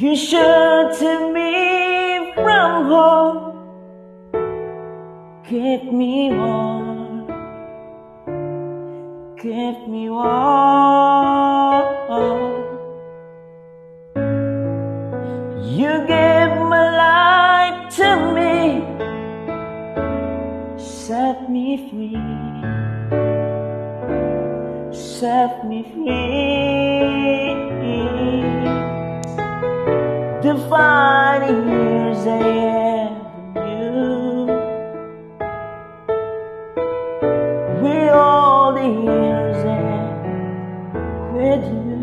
You shelter me from home, keep me warm, keep me warm. You gave my life to me, set me free, set me free. Years I have you. We all the years have with you,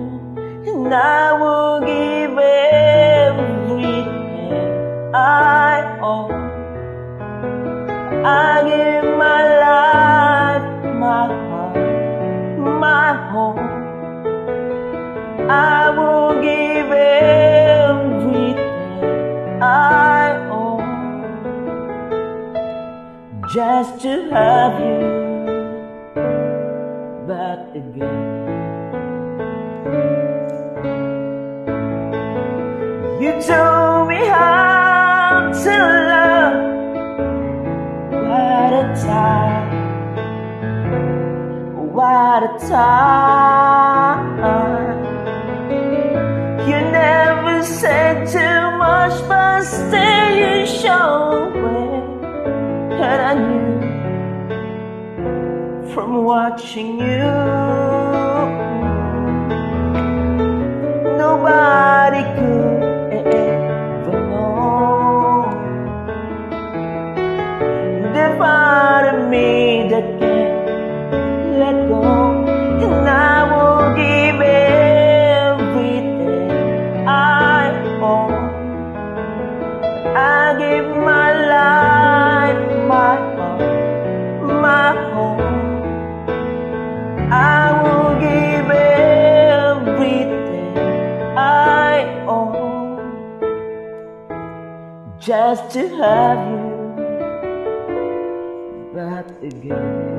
and I will give everything I own. I give my life, my heart, my home. I will just to have you back again. You told me how to love. What a time, what a time. You never said too much, but still you showed watching you, nobody could ever know. The part of me that can't let go, and I will give everything I own. Just to have you back again.